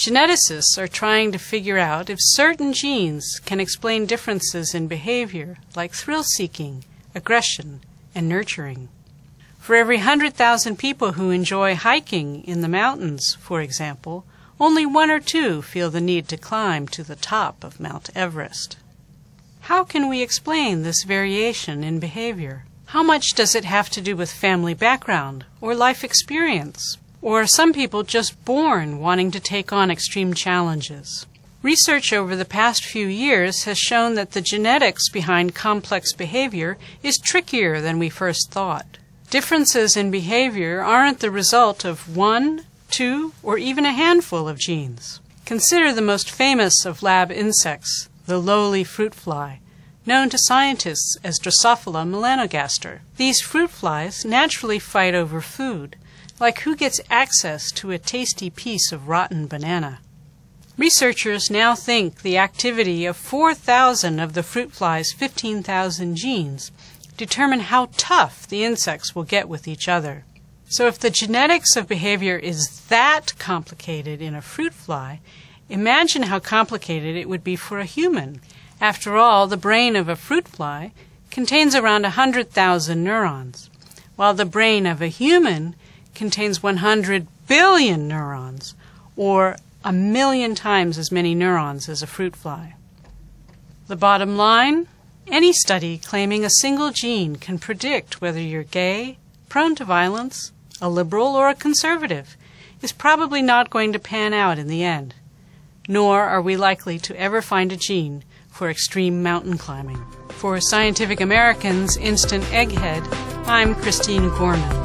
Geneticists are trying to figure out if certain genes can explain differences in behavior like thrill seeking, aggression, and nurturing. For every 100,000 people who enjoy hiking in the mountains, for example, only one or two feel the need to climb to the top of Mount Everest. How can we explain this variation in behavior? How much does it have to do with family background or life experience? Or are some people just born wanting to take on extreme challenges? Research over the past few years has shown that the genetics behind complex behavior is trickier than we first thought. Differences in behavior aren't the result of one, two, or even a handful of genes. Consider the most famous of lab insects, the lowly fruit fly, known to scientists as Drosophila melanogaster. These fruit flies naturally fight over food, like who gets access to a tasty piece of rotten banana. Researchers now think the activity of 4,000 of the fruit fly's 15,000 genes determine how tough the insects will get with each other. So if the genetics of behavior is that complicated in a fruit fly, imagine how complicated it would be for a human. After all, the brain of a fruit fly contains around 100,000 neurons, while the brain of a human contains 100 billion neurons, or a million times as many neurons as a fruit fly. The bottom line any study claiming a single gene can predict whether you're gay, prone to violence, a liberal, or a conservative is probably not going to pan out in the end. Nor are we likely to ever find a gene for extreme mountain climbing. For Scientific American's Instant Egghead, I'm Christine Gorman.